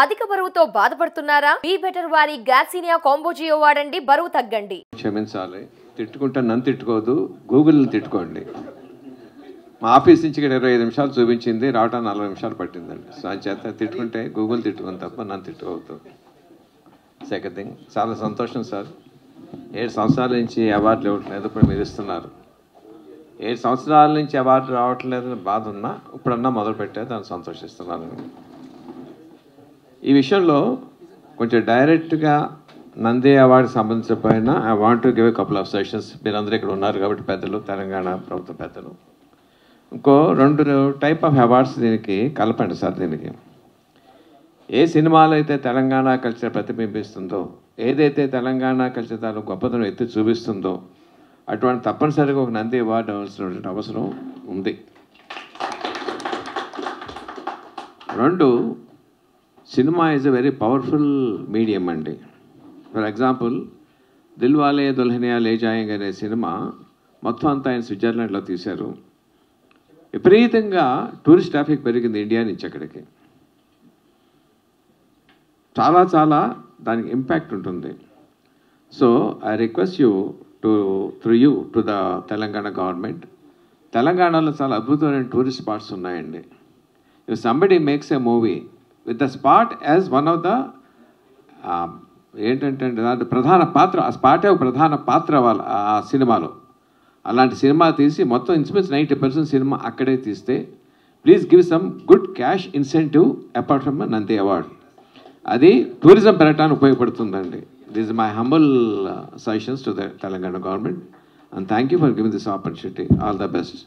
అధిక బరువుతో బాధపడుతున్నారా? బీ బెటర్ వారి గ్యాసీనియా కాంబోజియో వాడండి బరువు తగ్గండి. క్షమించాలి తిట్టుకుంటే నన్ను తిట్టుకోదు గూగుల్ని తిట్టుకోండి. మా ఆఫీస్ నుంచి ఇక్కడ ఇరవై ఐదు నిమిషాలు చూపించింది రావటం నలభై నిమిషాలు పట్టిందండి. సో అని చేత తిట్టుకుంటే గూగుల్ తిట్టుకుని తప్ప నన్ను తిట్టుకోవద్దు. సెకండ్ థింగ్ చాలా సంతోషం సార్. ఏడు సంవత్సరాల నుంచి అవార్డులు ఇవ్వట్లేదు ఇప్పుడు మీరు ఇస్తున్నారు. ఏడు సంవత్సరాల నుంచి అవార్డు రావట్లేదు బాధ ఉన్నా ఇప్పుడన్నా మొదలుపెట్టే దాన్ని సంతోషిస్తున్నాను. ఈ విషయంలో కొంచెం డైరెక్ట్గా Nandi award సంబంధించకపోయినా I want to give couple of sessions మీరందరూ ఇక్కడ ఉన్నారు కాబట్టి పెద్దలు తెలంగాణ ప్రభుత్వ పెద్దలు. ఇంకో రెండు టైప్ ఆఫ్ అవార్డ్స్ దీనికి కలపండి సార్ దీనికి. ఏ సినిమాలో అయితే తెలంగాణ కల్చర్ ప్రతిబింబిస్తుందో ఏదైతే తెలంగాణ కల్చర్ తాను గొప్పతనం ఎత్తి చూపిస్తుందో అటువంటి తప్పనిసరిగా ఒక నంది అవార్డు అవ్వాల్సినటువంటి అవసరం ఉంది. రెండు cinema is a very powerful medium అండి. ఫర్ ఎగ్జాంపుల్ దిల్వాలే దుల్హనియా లేజాయింగ్ అనే సినిమా మొత్తం అంతా ఆయన స్విట్జర్లాండ్లో తీశారు. విపరీతంగా టూరిస్ట్ ట్రాఫిక్ పెరిగింది ఇండియా నుంచి అక్కడికి. చాలా చాలా దానికి ఇంపాక్ట్ ఉంటుంది. So I request you to through you to the Telangana government తెలంగాణలో చాలా అద్భుతమైన టూరిస్ట్ స్పాట్స్ ఉన్నాయండి. If somebody makes a movie with the spot as one of the ఏంటంటే దాంట్లో ప్రధాన పాత్ర ఆ స్పాటే ఒక ప్రధాన పాత్ర వాళ్ళ ఆ సినిమాలో. అలాంటి సినిమా తీసి మొత్తం ఇన్స్పెన్స్ నైంటీ పర్సెంట్ సినిమా అక్కడే తీస్తే please give some good cash incentive apart from Nandi award అది టూరిజం పెరగడానికి ఉపయోగపడుతుందండి. This my humble suggestions to the Telangana government and thank you for giving this opportunity all the best